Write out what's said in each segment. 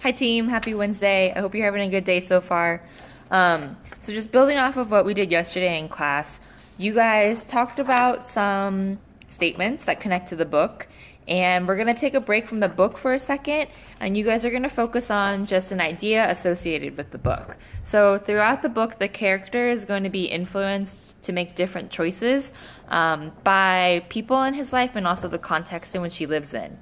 Hi team, happy Wednesday. I hope you're having a good day so far. Um, so just building off of what we did yesterday in class, you guys talked about some statements that connect to the book and we're to take a break from the book for a second and you guys are to focus on just an idea associated with the book. So throughout the book, the character is going to be influenced to make different choices um, by people in his life and also the context in which he lives in.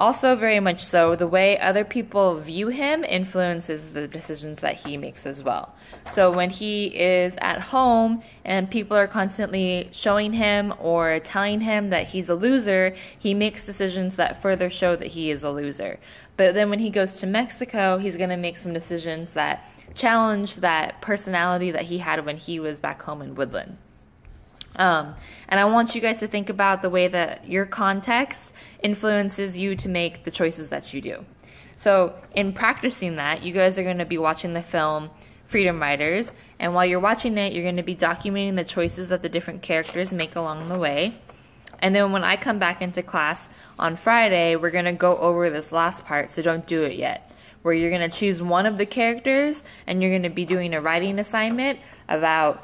Also, very much so, the way other people view him influences the decisions that he makes as well. So, when he is at home and people are constantly showing him or telling him that he's a loser, he makes decisions that further show that he is a loser. But then when he goes to Mexico, he's going to make some decisions that challenge that personality that he had when he was back home in Woodland. Um, and I want you guys to think about the way that your context influences you to make the choices that you do. So in practicing that, you guys are going to be watching the film Freedom Riders. and while you're watching it, you're going to be documenting the choices that the different characters make along the way. And then when I come back into class on Friday, we're going to go over this last part, so don't do it yet, where you're going to choose one of the characters and you're going to be doing a writing assignment about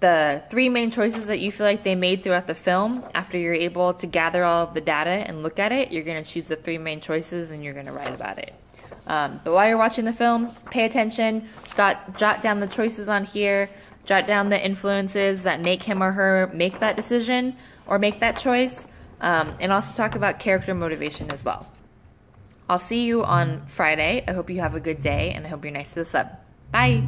the three main choices that you feel like they made throughout the film. After you're able to gather all of the data and look at it, you're going to choose the three main choices and you're going to write about it. Um, but while you're watching the film, pay attention, jot, jot down the choices on here, jot down the influences that make him or her make that decision or make that choice, um, and also talk about character motivation as well. I'll see you on Friday. I hope you have a good day, and I hope you're nice to the sub. Bye!